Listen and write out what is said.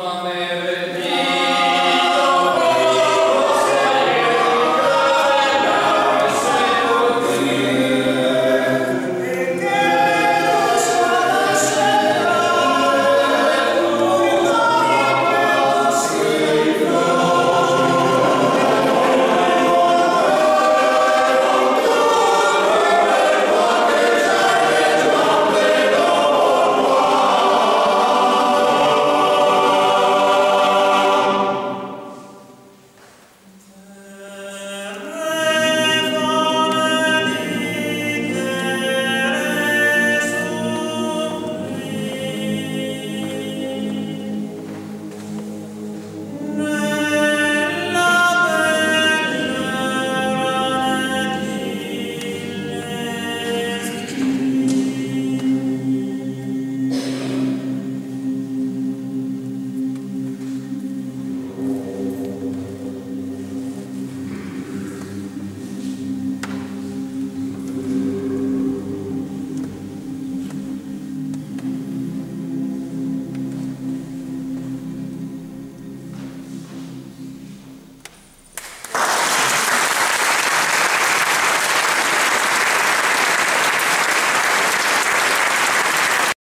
Amen.